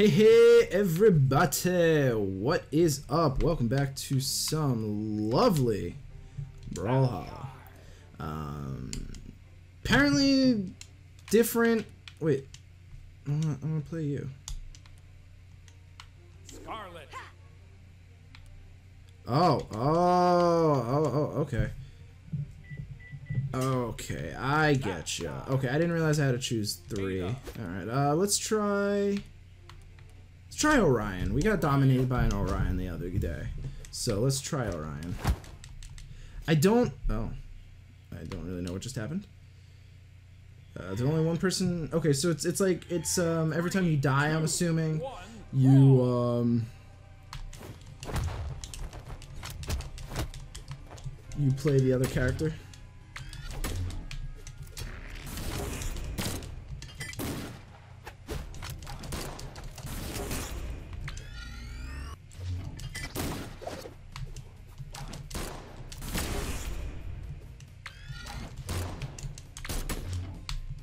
Hey, hey, everybody! What is up? Welcome back to some lovely Brawlhalla. Um, apparently different. Wait, I'm gonna, I'm gonna play you. Scarlet. Oh, oh, oh, oh, okay. Okay, I get you. Okay, I didn't realize I had to choose three. All right, uh, let's try. Let's try Orion. We got dominated by an Orion the other day, so let's try Orion. I don't. Oh, I don't really know what just happened. Uh, there's only one person. Okay, so it's it's like it's um every time you die, I'm assuming you um. You play the other character.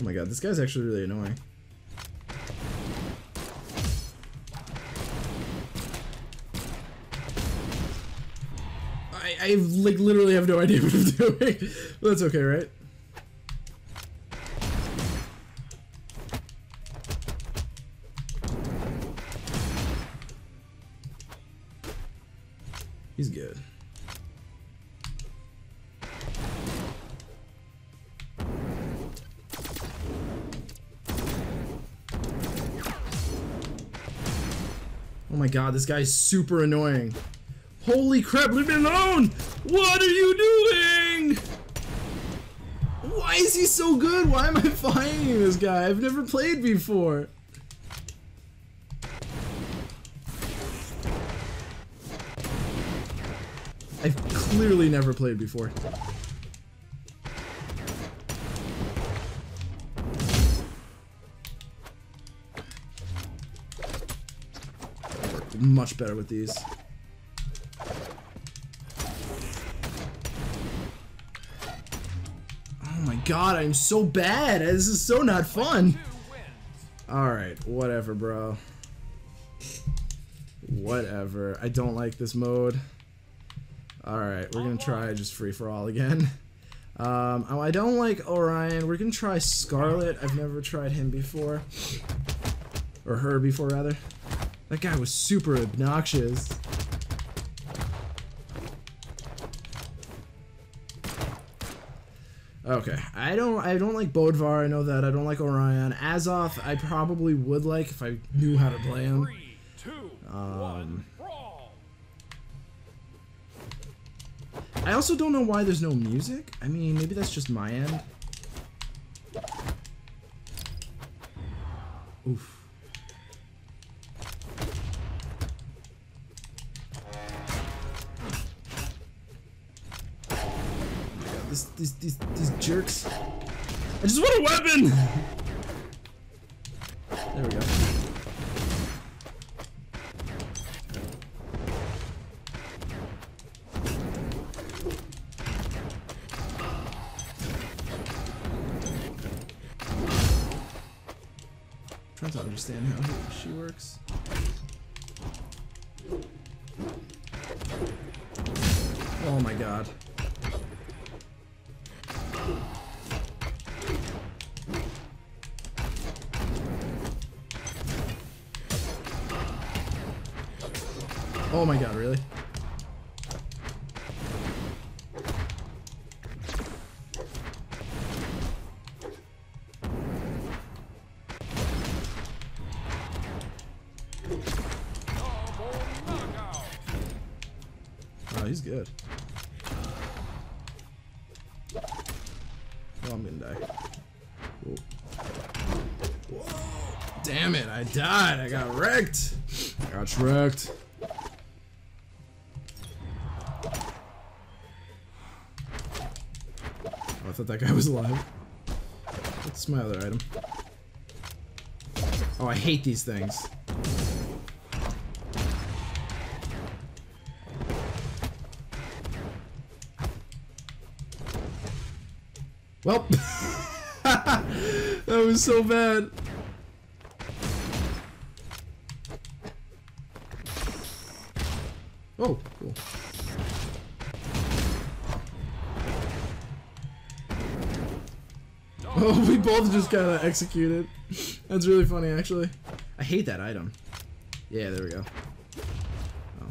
Oh my god, this guy's actually really annoying. I, I like literally have no idea what I'm doing. but that's okay, right? He's good. My god, this guy's super annoying. Holy crap, leave me alone! What are you doing? Why is he so good? Why am I fighting this guy? I've never played before. I've clearly never played before. Much better with these. Oh my god, I'm so bad. This is so not fun. Alright, whatever, bro. Whatever. I don't like this mode. Alright, we're gonna try just free for all again. Um, oh, I don't like Orion. We're gonna try Scarlet. I've never tried him before. Or her before, rather. That guy was super obnoxious. Okay, I don't I don't like Bodvar, I know that. I don't like Orion. Azoth, I probably would like if I knew how to play him. Um. I also don't know why there's no music. I mean, maybe that's just my end. Oof. This, these, these, these jerks. I just want a weapon! There we go. trying to understand how she works. Oh my god. Oh my god, really? Oh, he's good. Oh, I'm gonna die. Whoa. Damn it, I died. I got wrecked. I got wrecked. I thought that guy was alive. What's my other item? Oh, I hate these things. Well, that was so bad. We both just kind of executed. That's really funny, actually. I hate that item. Yeah, there we go. Oh.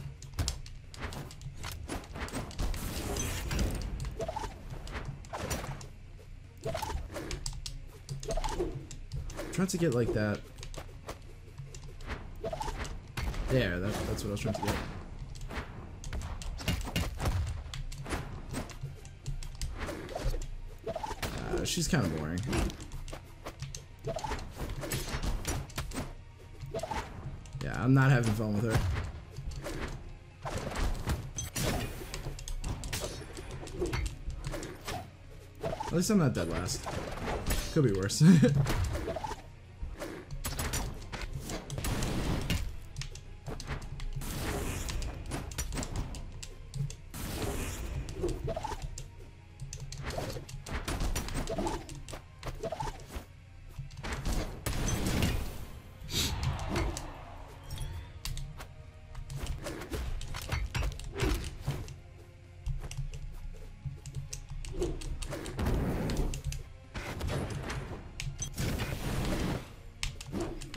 Trying to get like that. There, that, that's what I was trying to get. She's kind of boring. Yeah, I'm not having fun with her. At least I'm not dead last. Could be worse.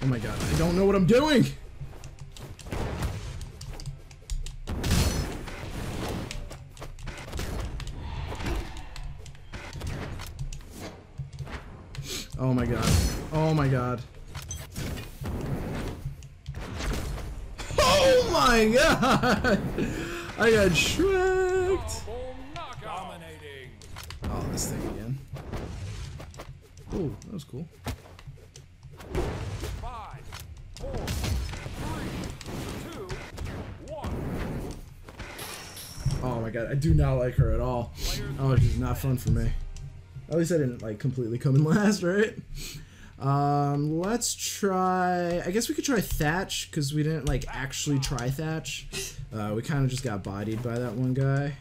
Oh my god, I don't know what I'm doing! Oh my god. Oh my god. Oh my god! I got shreked! Double knockout. Dominating. Oh, this thing again. Oh, that was cool. My god, I do not like her at all. Oh, just not fun for me. At least I didn't like completely come in last, right? Um, let's try. I guess we could try Thatch because we didn't like actually try Thatch. Uh, we kind of just got bodied by that one guy.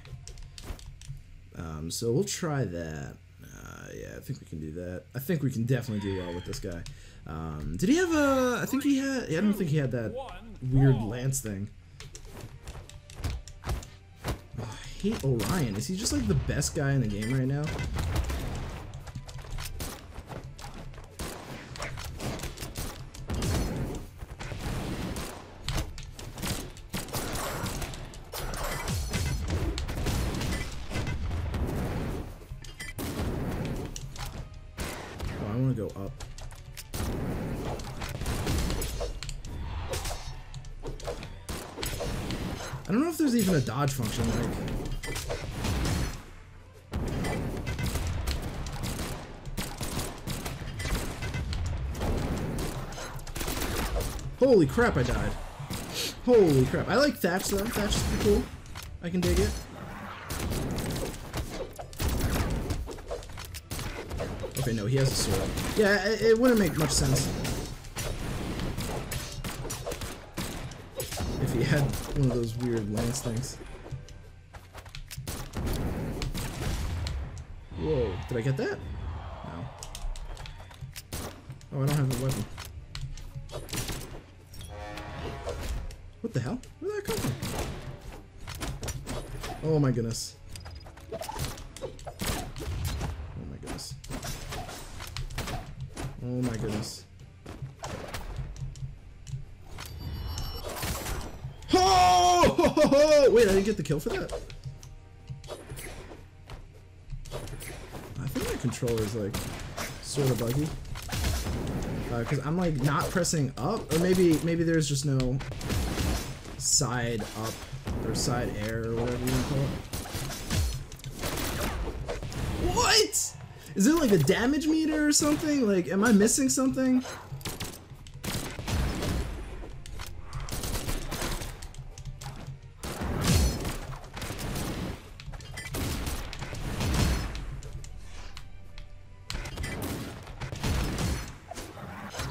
Um, so we'll try that. Uh, yeah, I think we can do that. I think we can definitely do well with this guy. Um, did he have a? I think he had. I don't think he had that weird lance thing. Hate Orion. Is he just like the best guy in the game right now? Oh, I want to go up. I don't know if there's even a dodge function. Like, holy crap! I died. Holy crap! I like Thatch though. Thatch is pretty cool. I can dig it. Okay, no, he has a sword. Yeah, it, it wouldn't make much sense. If he had one of those weird lance things. Whoa, did I get that? No. Oh, I don't have a weapon. The hell? Where did that come from? Oh my goodness. Oh my goodness. Oh my goodness. Oh! Wait, I didn't get the kill for that? I think my controller is like sort of buggy. Uh, because I'm like not pressing up, or maybe maybe there's just no side up or side air or whatever you want to call it. What? Is it like a damage meter or something? Like, am I missing something?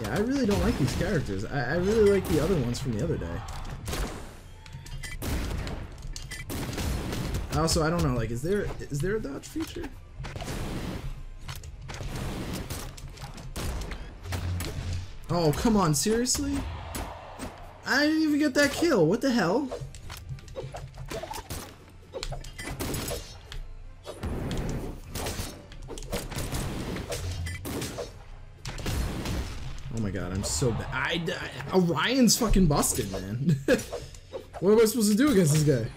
Yeah, I really don't like these characters. I, I really like the other ones from the other day. Also, I don't know, like, is there is there a dodge feature? Oh, come on, seriously? I didn't even get that kill, what the hell? Oh my god, I'm so bad. I, I, Orion's fucking busted, man. what am I supposed to do against this guy?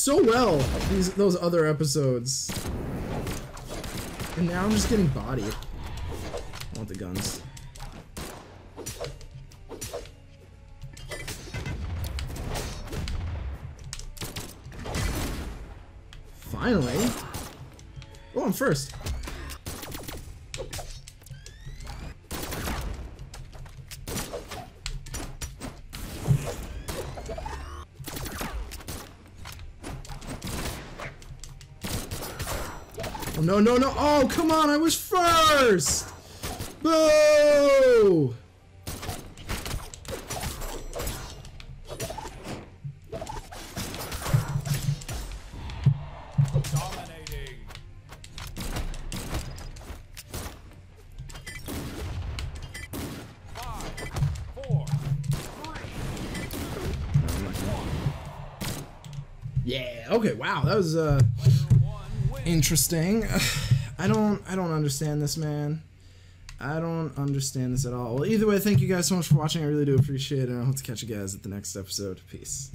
So well these those other episodes. And now I'm just getting bodied. I want the guns. Finally. Oh, I'm first. Oh, no, no, no. Oh, come on. I was first. Boo! Yeah. Okay. Wow. That was uh. Interesting. I don't I don't understand this, man. I don't understand this at all. Well, either way, thank you guys so much for watching. I really do appreciate it. and I hope to catch you guys at the next episode. Peace.